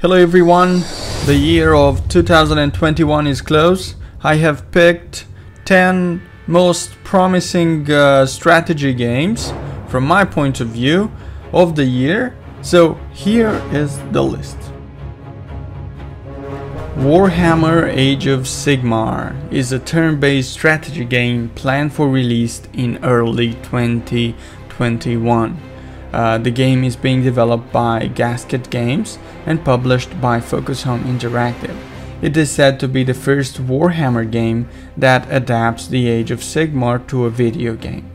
Hello everyone, the year of 2021 is close. I have picked 10 most promising uh, strategy games from my point of view of the year. So here is the list. Warhammer Age of Sigmar is a turn-based strategy game planned for release in early 2021. Uh, the game is being developed by Gasket Games and published by Focus Home Interactive. It is said to be the first Warhammer game that adapts the Age of Sigmar to a video game.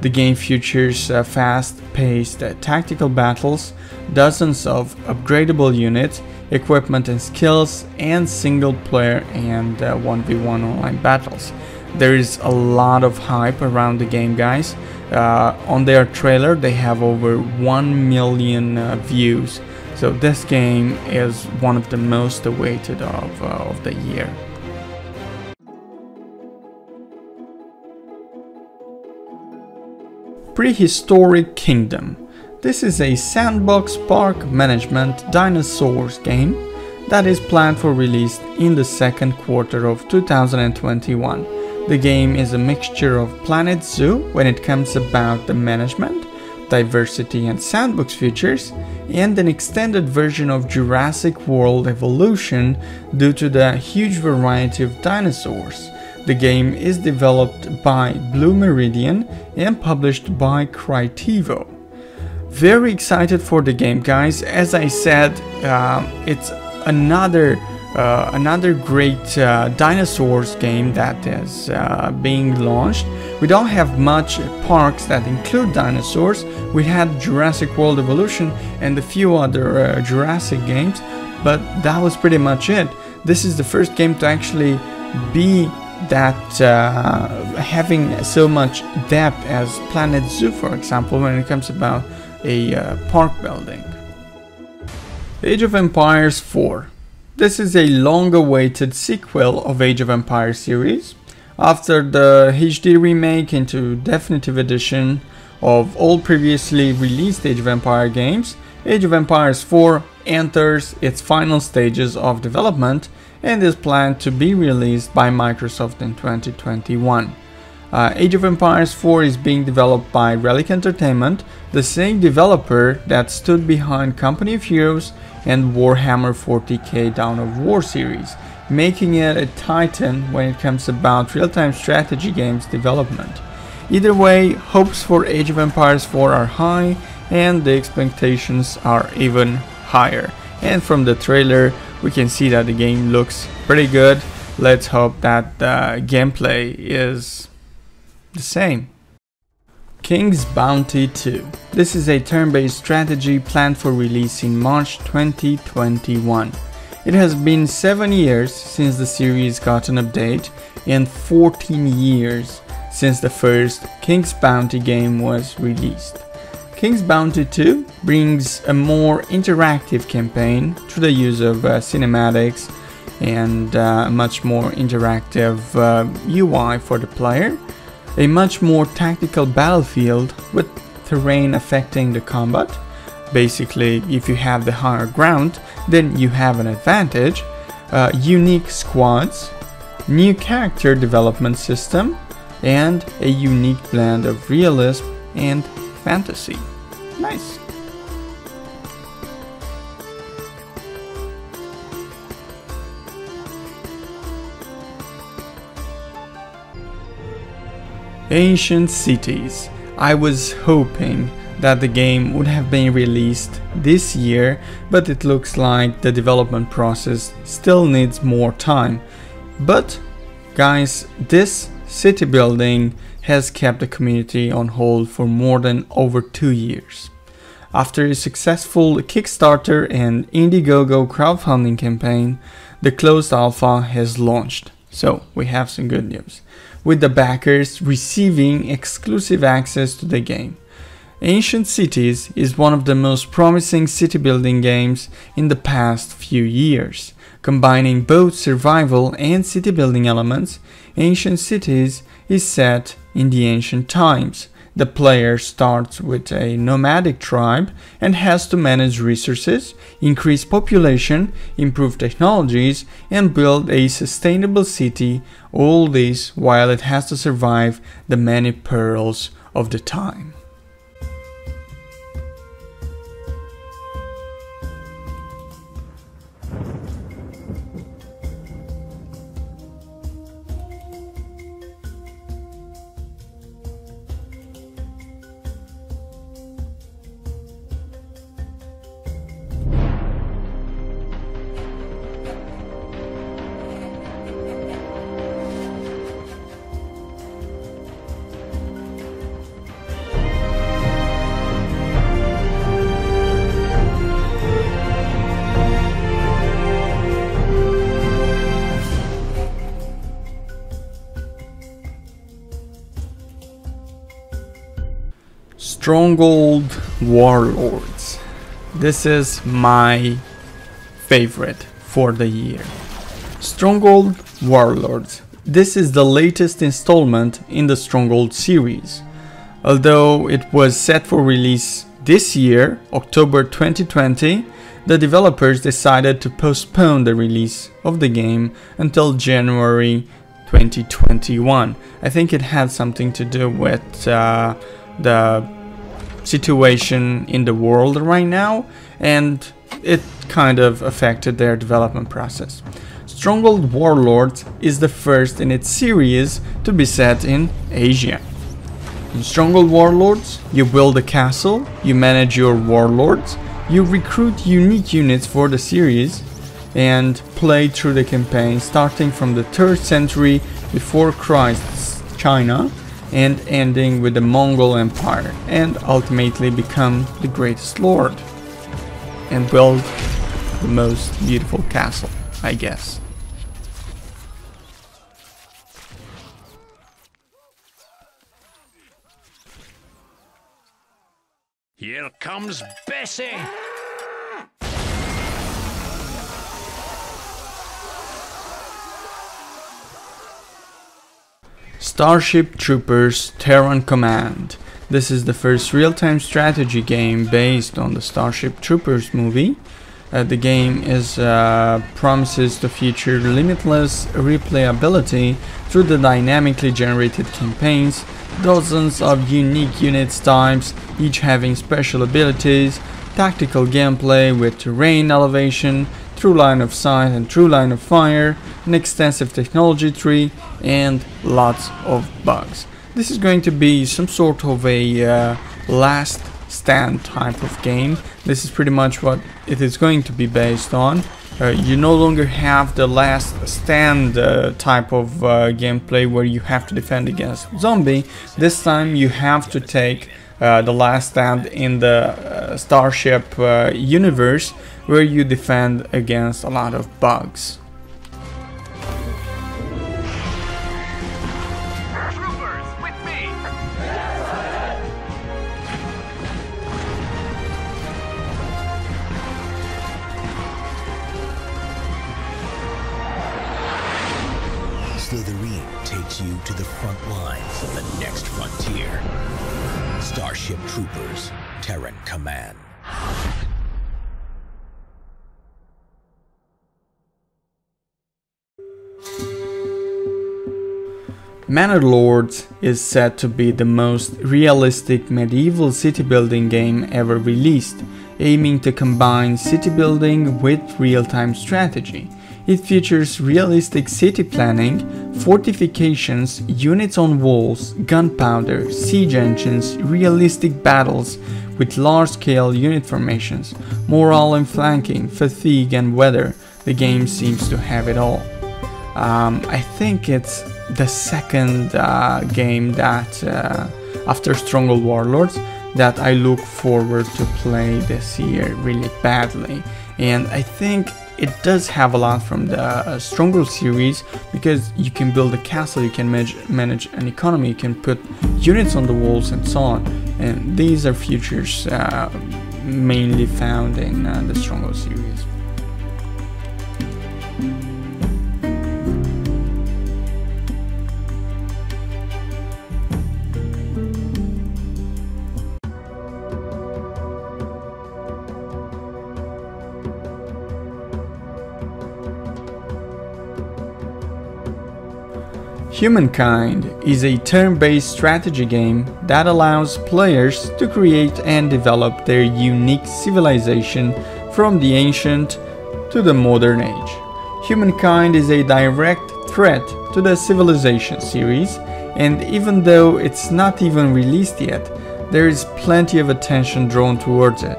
The game features uh, fast-paced uh, tactical battles, dozens of upgradable units, equipment and skills, and single-player and 1v1 uh, online battles. There is a lot of hype around the game guys. Uh, on their trailer they have over 1 million uh, views. So this game is one of the most awaited of, uh, of the year. Prehistoric Kingdom. This is a sandbox park management dinosaurs game that is planned for release in the second quarter of 2021. The game is a mixture of Planet Zoo when it comes about the management, diversity and sandbox features, and an extended version of Jurassic World Evolution due to the huge variety of dinosaurs. The game is developed by Blue Meridian and published by Crytivo. Very excited for the game guys, as I said, uh, it's another uh, another great uh, dinosaurs game that is uh, being launched. We don't have much parks that include dinosaurs. We had Jurassic World Evolution and a few other uh, Jurassic games, but that was pretty much it. This is the first game to actually be that uh, having so much depth as Planet Zoo, for example, when it comes about a uh, park building. Age of Empires 4 this is a long-awaited sequel of Age of Empires series. After the HD remake into definitive edition of all previously released Age of Empire games, Age of Empires 4 enters its final stages of development and is planned to be released by Microsoft in 2021. Uh, Age of Empires 4 is being developed by Relic Entertainment, the same developer that stood behind Company of Heroes and Warhammer 40k Dawn of War series, making it a titan when it comes about real-time strategy games development. Either way, hopes for Age of Empires 4 are high and the expectations are even higher. And from the trailer, we can see that the game looks pretty good. Let's hope that the gameplay is the same. King's Bounty 2. This is a turn-based strategy planned for release in March 2021. It has been 7 years since the series got an update and 14 years since the first King's Bounty game was released. King's Bounty 2 brings a more interactive campaign through the use of uh, cinematics and uh, much more interactive uh, UI for the player a much more tactical battlefield with terrain affecting the combat. Basically, if you have the higher ground, then you have an advantage. Uh, unique squads, new character development system, and a unique blend of realism and fantasy. Nice. Ancient Cities. I was hoping that the game would have been released this year, but it looks like the development process still needs more time. But guys, this city building has kept the community on hold for more than over two years. After a successful Kickstarter and Indiegogo crowdfunding campaign, the closed alpha has launched. So we have some good news with the backers receiving exclusive access to the game. Ancient Cities is one of the most promising city building games in the past few years. Combining both survival and city building elements, Ancient Cities is set in the ancient times. The player starts with a nomadic tribe and has to manage resources, increase population, improve technologies, and build a sustainable city, all this while it has to survive the many perils of the time. Stronghold Warlords. This is my favorite for the year. Stronghold Warlords. This is the latest installment in the Stronghold series. Although it was set for release this year, October 2020, the developers decided to postpone the release of the game until January 2021. I think it had something to do with uh, the situation in the world right now and it kind of affected their development process. Stronghold Warlords is the first in its series to be set in Asia. In Stronghold Warlords, you build a castle, you manage your warlords, you recruit unique units for the series, and play through the campaign starting from the 3rd century before Christ's China and ending with the Mongol Empire and ultimately become the greatest lord and build the most beautiful castle, I guess. Here comes Bessie! Starship Troopers Terran Command. This is the first real-time strategy game based on the Starship Troopers movie. Uh, the game is uh, promises to feature limitless replayability through the dynamically generated campaigns, dozens of unique unit types, each having special abilities, tactical gameplay with terrain elevation, true line of sight and true line of fire, an extensive technology tree, and lots of bugs. This is going to be some sort of a uh, last stand type of game. This is pretty much what it is going to be based on. Uh, you no longer have the last stand uh, type of uh, gameplay where you have to defend against zombie. This time you have to take uh, the last stand in the uh, Starship uh, universe where you defend against a lot of bugs. Slitherine takes you to the front lines of the next frontier. Starship Troopers, Terran Command. Manor Lords is said to be the most realistic medieval city building game ever released, aiming to combine city building with real-time strategy. It features realistic city planning, fortifications, units on walls, gunpowder, siege engines, realistic battles with large-scale unit formations, morale and flanking, fatigue and weather. The game seems to have it all. Um, I think it's the second uh, game that uh, after Stronghold Warlords that I look forward to play this year really badly and I think it does have a lot from the uh, Stronghold series because you can build a castle, you can manage, manage an economy, you can put units on the walls and so on and these are features uh, mainly found in uh, the Stronghold series. Humankind is a turn-based strategy game that allows players to create and develop their unique civilization from the ancient to the modern age. Humankind is a direct threat to the Civilization series, and even though it's not even released yet, there is plenty of attention drawn towards it.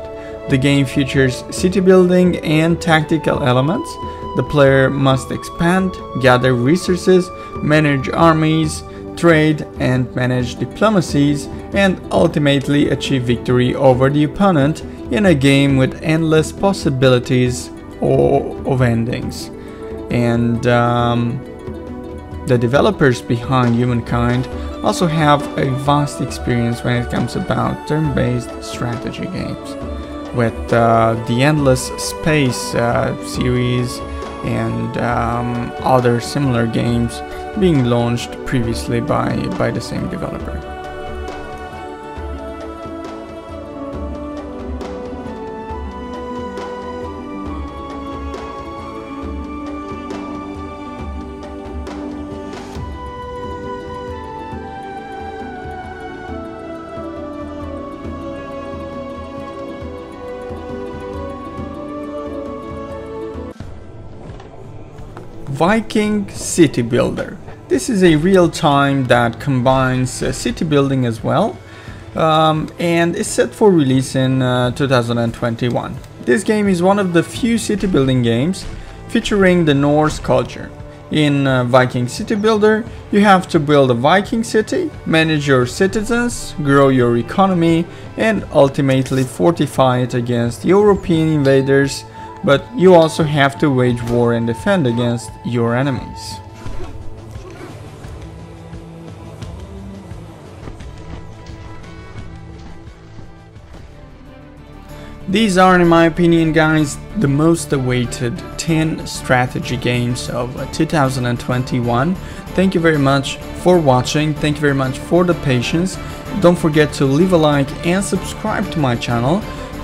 The game features city building and tactical elements. The player must expand, gather resources, manage armies, trade and manage diplomacies, and ultimately achieve victory over the opponent in a game with endless possibilities or of endings. And um, the developers behind Humankind also have a vast experience when it comes about turn-based strategy games with uh, the Endless Space uh, series and um, other similar games being launched previously by, by the same developer. Viking City Builder. This is a real time that combines uh, city building as well um, and is set for release in uh, 2021. This game is one of the few city building games featuring the Norse culture. In uh, Viking City Builder, you have to build a Viking city, manage your citizens, grow your economy, and ultimately fortify it against European invaders but you also have to wage war and defend against your enemies. These are, in my opinion, guys, the most awaited 10 strategy games of 2021. Thank you very much for watching. Thank you very much for the patience. Don't forget to leave a like and subscribe to my channel.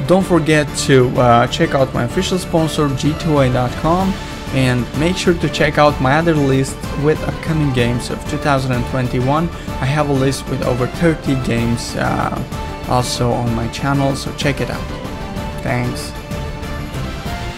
Don't forget to uh, check out my official sponsor G2A.com and make sure to check out my other list with upcoming games of 2021. I have a list with over 30 games uh, also on my channel, so check it out. Thanks.